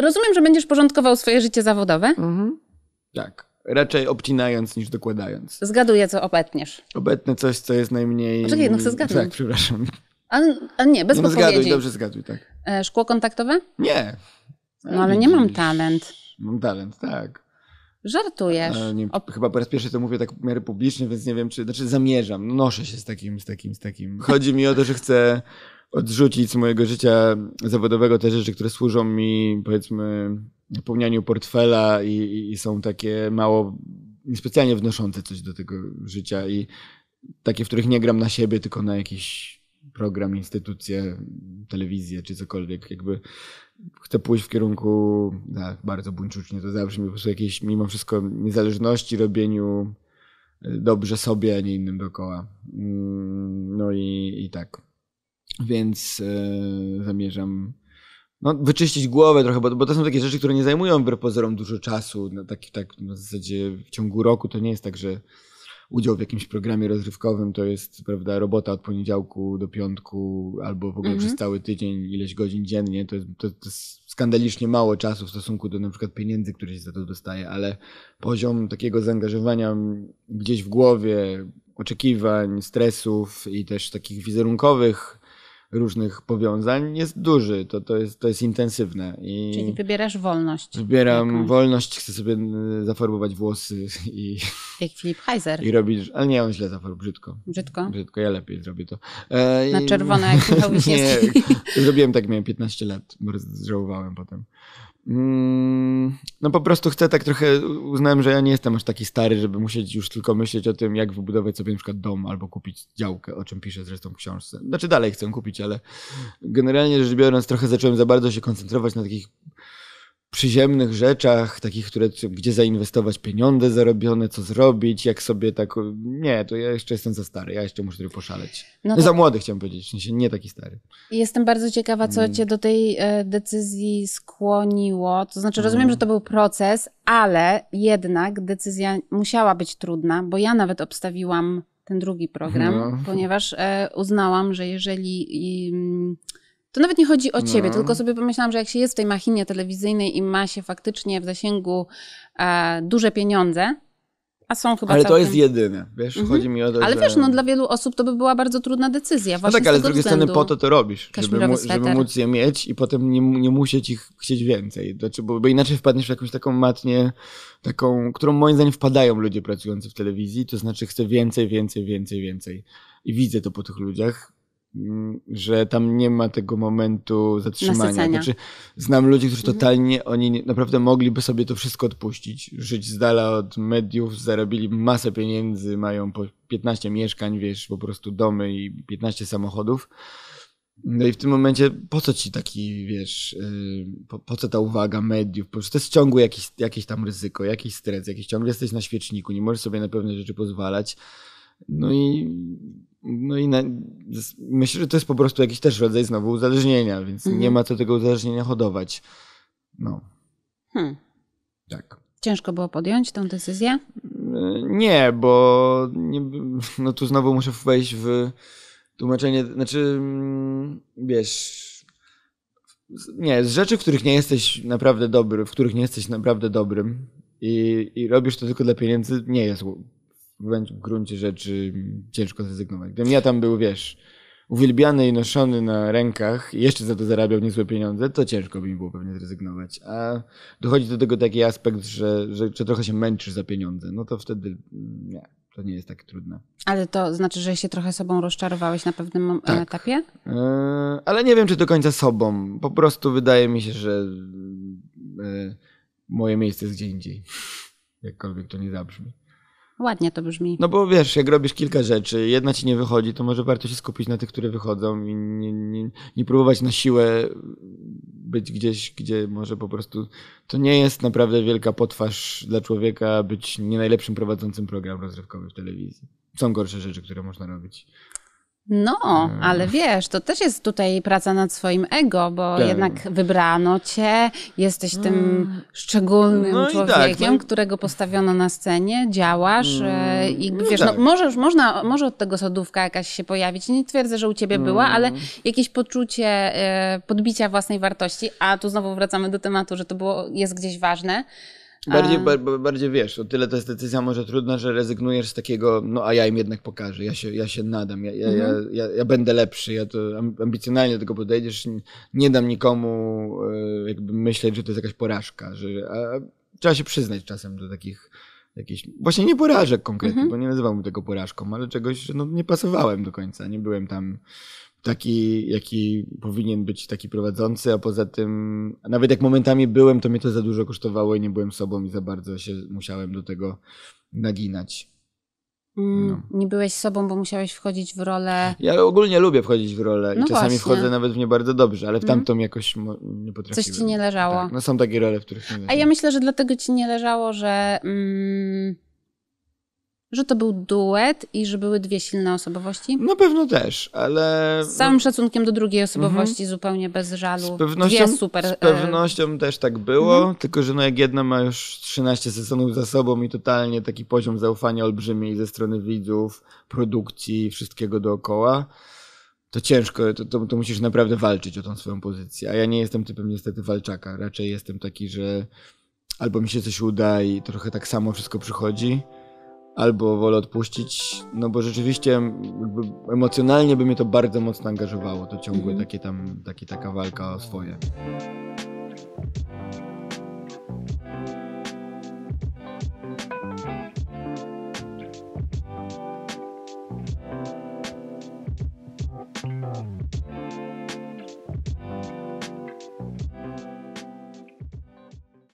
rozumiem, że będziesz porządkował swoje życie zawodowe. Mhm. Tak. Raczej obcinając niż dokładając. Zgaduję, co obetniesz. Obecne coś, co jest najmniej... Poczekaj, no chcę zgadnąć. Tak, przepraszam. A, a nie, bez no podpowiedzi. zgaduj, dobrze zgaduj, tak. E, Szkło kontaktowe? Nie. No ale nie mam talent. Mam talent, tak. Żartujesz. Nie, O, Chyba po raz pierwszy to mówię tak w miarę publicznie, więc nie wiem, czy. Znaczy zamierzam. No, noszę się z takim, z takim, z takim. Chodzi mi o to, że chcę odrzucić z mojego życia zawodowego te rzeczy, które służą mi, powiedzmy, napełnianiu portfela i, i, są takie mało, niespecjalnie wnoszące coś do tego życia i takie, w których nie gram na siebie, tylko na jakiś program, instytucję, telewizję czy cokolwiek. Jakby chcę pójść w kierunku, tak, bardzo buńczucznie to zabrzmi, po prostu jakiejś mimo wszystko niezależności, robieniu y, dobrze sobie, a nie innym dookoła. Mm, No i, i tak. Więc e, zamierzam no, wyczyścić głowę trochę, bo, bo to są takie rzeczy, które nie zajmują wbrew pozorom dużo czasu. No, tak, tak na zasadzie w ciągu roku to nie jest tak, że udział w jakimś programie rozrywkowym to jest, prawda, robota od poniedziałku do piątku albo w ogóle Mhm. przez cały tydzień, ileś godzin dziennie. To jest, to, to jest skandalicznie mało czasu w stosunku do na przykład pieniędzy, które się za to dostaje, ale poziom takiego zaangażowania gdzieś w głowie, oczekiwań, stresów i też takich wizerunkowych różnych powiązań jest duży. To, to, jest, to jest intensywne. I... Czyli wybierasz wolność. Wybieram Jakąś. wolność, chcę sobie y, zafarbować włosy i, Jak Filip Heiser. i robić. Ale nie, on źle zafarbował, brzydko. Brzydko. Brzydko, ja lepiej zrobię to. E, Na i- czerwono, jak Michał Nie, Wiśniewski. zrobiłem tak, miałem 15 lat, bo żałowałem potem. Mm, No po prostu chcę tak trochę, uznałem, że ja nie jestem aż taki stary, żeby musieć już tylko myśleć o tym, jak wybudować sobie przykład dom albo kupić działkę, o czym piszę zresztą w książce. Znaczy dalej chcę kupić, ale generalnie rzecz biorąc trochę zacząłem za bardzo się koncentrować na takich przyziemnych rzeczach, takich, które, gdzie zainwestować pieniądze zarobione, co zrobić, jak sobie tak... Nie, to ja jeszcze jestem za stary, ja jeszcze muszę trochę poszaleć. No Za to młody chciałem powiedzieć, nie taki stary. jestem bardzo ciekawa, co Mm. cię do tej e, decyzji skłoniło. To znaczy, rozumiem, Mm. że to był proces, ale jednak decyzja musiała być trudna, bo ja nawet obstawiłam ten drugi program, No. ponieważ e, uznałam, że jeżeli. To nawet nie chodzi o ciebie, No. tylko sobie pomyślałam, że jak się jest w tej machinie telewizyjnej i ma się faktycznie w zasięgu e, duże pieniądze, a są chyba Ale to całkiem... jest jedyne, wiesz, Mhm. chodzi mi o to, Ale że... wiesz, no dla wielu osób to by była bardzo trudna decyzja. No Właśnie tak, ale z tego drugiej strony po to to robisz, żeby, mu, żeby móc je mieć i potem nie, nie musieć ich chcieć więcej. Znaczy, bo, bo inaczej wpadniesz w jakąś taką matnię, taką, którą moim zdaniem wpadają ludzie pracujący w telewizji, to znaczy chcę więcej, więcej, więcej, więcej. I widzę to po tych ludziach, że tam nie ma tego momentu zatrzymania. Nasycenia. Znaczy, znam ludzi, którzy totalnie, oni naprawdę mogliby sobie to wszystko odpuścić, żyć z dala od mediów, zarobili masę pieniędzy, mają po 15 mieszkań, wiesz, po prostu domy i 15 samochodów. No i w tym momencie po co ci taki, wiesz, yy, po, po co ta uwaga mediów? Po prostu to jest ciągłe jakieś, jakieś tam ryzyko, jakiś stres, jakiś ciągle jesteś na świeczniku, nie możesz sobie na pewne rzeczy pozwalać. No i, no i na, myślę, że to jest po prostu jakiś też rodzaj znowu uzależnienia, więc Mhm. nie ma co tego uzależnienia hodować. No, Hmm. tak. Ciężko było podjąć tę decyzję? Yy, Nie, bo nie, no tu znowu muszę wejść w tłumaczenie, znaczy, mm, wiesz, nie, z rzeczy, w których nie jesteś naprawdę dobry, w których nie jesteś naprawdę dobrym i, i robisz to tylko dla pieniędzy, nie jest w gruncie- rzeczy ciężko zrezygnować. Gdybym ja tam był, wiesz, uwielbiany i noszony na rękach i jeszcze za to zarabiał niezłe pieniądze, to ciężko by mi było pewnie zrezygnować. A dochodzi do tego taki aspekt, że, że, że trochę się męczysz za pieniądze, no to wtedy mm, nie, to nie jest tak trudne. Ale to znaczy, że się trochę sobą rozczarowałeś na pewnym Tak. etapie? Yy, ale nie wiem, czy do końca sobą. Po prostu wydaje mi się, że yy, moje miejsce jest gdzie indziej. Jakkolwiek to nie zabrzmi. Ładnie to brzmi. No bo wiesz, jak robisz kilka rzeczy, jedna ci nie wychodzi, to może warto się skupić na tych, które wychodzą i nie, nie, nie próbować na siłę być gdzieś, gdzie może po prostu to nie jest naprawdę wielka potwarz dla człowieka być nie najlepszym prowadzącym program rozrywkowy w telewizji. Są gorsze rzeczy, które można robić. No, Mm. ale wiesz, to też jest tutaj praca nad swoim ego, bo Tak. jednak wybrano cię, jesteś tym Mm. szczególnym No tak, człowiekiem, no i- którego postawiono na scenie, działasz Mm, e, i no wiesz, tak. no, możesz, można, może od tego sodówka jakaś się pojawić. Nie twierdzę, że u ciebie była, Mm. ale jakieś poczucie e, podbicia własnej wartości, a tu znowu wracamy do tematu, że to było, jest gdzieś ważne. Bardziej, ba, bardziej wiesz, o tyle to jest decyzja może trudna, że rezygnujesz z takiego, no a ja im jednak pokażę, ja się, ja się nadam, ja, ja, ja, Mhm. ja, ja będę lepszy, ja to am- ambicjonalnie do tego podejdziesz, nie, dam nikomu e, jakby myśleć, że to jest jakaś porażka, że a, trzeba się przyznać czasem do takich jakichś, właśnie nie porażek konkretnie, Mhm. bo nie nazywam tego porażką, ale czegoś, że no, nie pasowałem do końca, nie byłem tam taki, jaki powinien być taki prowadzący, a poza tym, nawet jak momentami byłem, to mnie to za dużo kosztowało i nie byłem sobą i za bardzo się musiałem do tego naginać. Mm, No. Nie byłeś sobą, bo musiałeś wchodzić w rolę. Ja ogólnie lubię wchodzić w rolę i No czasami właśnie. wchodzę nawet w nie bardzo dobrze, ale w Mhm. tamtą jakoś mo- nie potrafiłem. Coś ci nie leżało. Tak, no są takie role, w których nie A da ja myślę, że dlatego ci nie leżało, że, mm, że to był duet i że były dwie silne osobowości. Na pewno też, ale... Z całym szacunkiem do drugiej osobowości, zupełnie bez żalu. Mhm. Z pewnością, Dwie super. z e, pewnością też tak było, Mhm. tylko że no jak jedna ma już 13 sezonów za sobą i totalnie taki poziom zaufania olbrzymi ze strony widzów, produkcji, wszystkiego dookoła, to ciężko, to, to, to musisz naprawdę walczyć o tą swoją pozycję. A ja nie jestem typem niestety walczaka, raczej jestem taki, że albo mi się coś uda i trochę tak samo wszystko przychodzi, albo wolę odpuścić, no bo rzeczywiście emocjonalnie by mnie to bardzo mocno angażowało, to ciągłe Mhm. takie tam, takie, taka walka o swoje.